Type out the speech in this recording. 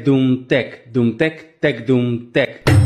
Dum tec, dum tec, tec dum tec.